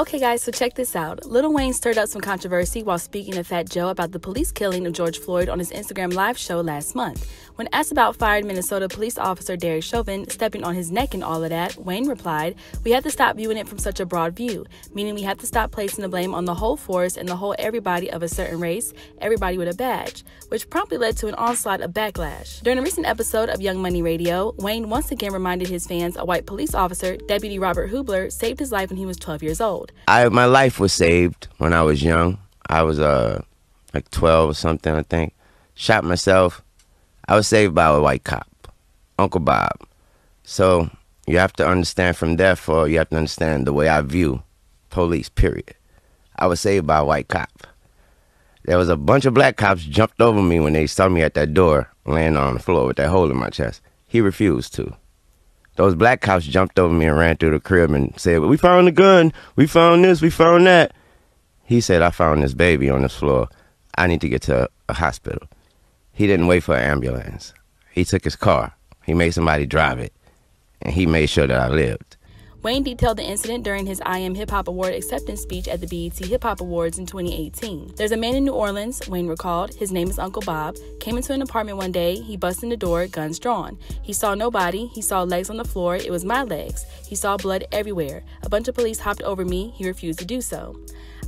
Okay, guys, so check this out. Lil Wayne stirred up some controversy while speaking to Fat Joe about the police killing of George Floyd on his Instagram live show last month. When asked about fired Minnesota police officer Derek Chauvin stepping on his neck and all of that, Wayne replied, We have to stop viewing it from such a broad view, meaning we have to stop placing the blame on the whole force and the whole everybody of a certain race, everybody with a badge, which promptly led to an onslaught of backlash. During a recent episode of Young Money Radio, Wayne once again reminded his fans a white police officer, Deputy Robert Hoobler, saved his life when he was 12 years old. I my life was saved when I was young. I was uh like 12 or something, I think. Shot myself I was saved by a white cop, Uncle Bob. So you have to understand from therefore you have to understand the way I view police, period. I was saved by a white cop. There was a bunch of black cops jumped over me when they saw me at that door laying on the floor with that hole in my chest. He refused to. Those black cops jumped over me and ran through the crib and said, We found the gun. We found this. We found that. He said, I found this baby on this floor. I need to get to a hospital. He didn't wait for an ambulance. He took his car. He made somebody drive it. And he made sure that I lived. Wayne detailed the incident during his I Am Hip Hop Award acceptance speech at the BET Hip Hop Awards in 2018. There's a man in New Orleans, Wayne recalled, his name is Uncle Bob, came into an apartment one day, he busted in the door, guns drawn. He saw nobody, he saw legs on the floor, it was my legs. He saw blood everywhere. A bunch of police hopped over me, he refused to do so.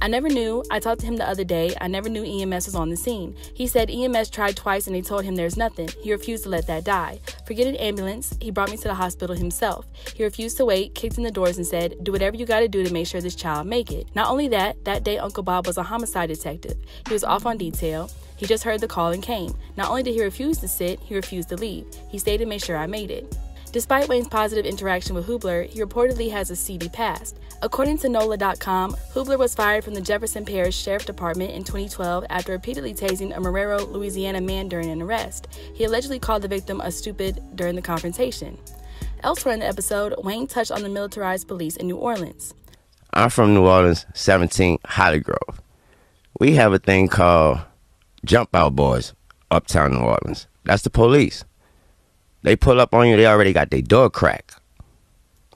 I never knew. I talked to him the other day. I never knew EMS was on the scene. He said EMS tried twice and they told him there's nothing. He refused to let that die. Forget an ambulance. He brought me to the hospital himself. He refused to wait, kicked in the doors, and said, Do whatever you gotta do to make sure this child make it. Not only that, that day Uncle Bob was a homicide detective. He was off on detail. He just heard the call and came. Not only did he refuse to sit, he refused to leave. He stayed to make sure I made it. Despite Wayne's positive interaction with Hoobler, he reportedly has a seedy past. According to NOLA.com, Hoobler was fired from the Jefferson Parish Sheriff Department in 2012 after repeatedly tasing a Marrero, Louisiana man during an arrest. He allegedly called the victim a stupid during the confrontation. Elsewhere in the episode, Wayne touched on the militarized police in New Orleans. I'm from New Orleans, 17 Holly Grove. We have a thing called Jump Out Boys, uptown New Orleans. That's the police. They pull up on you, they already got their door cracked.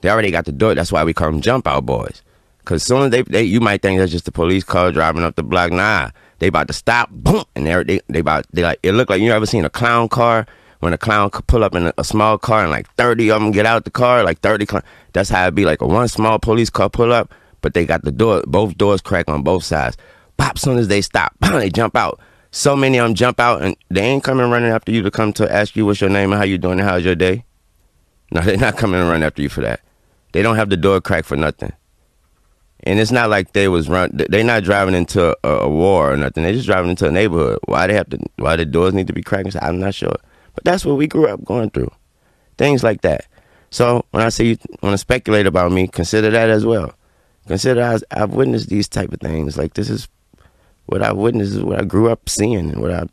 They already got the door. That's why we call them jump out boys. Cause soon as they, they you might think that's just a police car driving up the block. Nah, they about to stop, boom, and they they they about they like it look like you ever seen a clown car when a clown could pull up in a, a, small car and like thirty of them get out the car, like thirty. Cl- that's how it be. Like a one small police car pull up, but they got the door, both doors crack on both sides. Pop, as soon as they stop, they jump out so many of them jump out and they ain't coming running after you to come to ask you what's your name and how you doing and how's your day. No, they're not coming and run after you for that. They don't have the door cracked for nothing. And it's not like they was run. They're not driving into a, a war or nothing. They're just driving into a neighborhood. Why they have to? Why the doors need to be cracked? I'm not sure. But that's what we grew up going through. Things like that. So when I say you want to speculate about me, consider that as well. Consider I, I've witnessed these type of things. Like this is what I witnessed what I grew up seeing and what I, you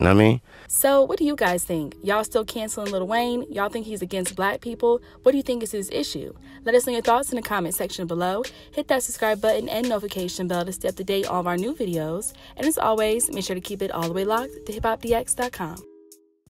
know what I mean? So, what do you guys think? Y'all still canceling Lil Wayne? Y'all think he's against black people? What do you think is his issue? Let us know your thoughts in the comment section below. Hit that subscribe button and notification bell to stay up to date on all of our new videos. And as always, make sure to keep it all the way locked to hiphopdx.com.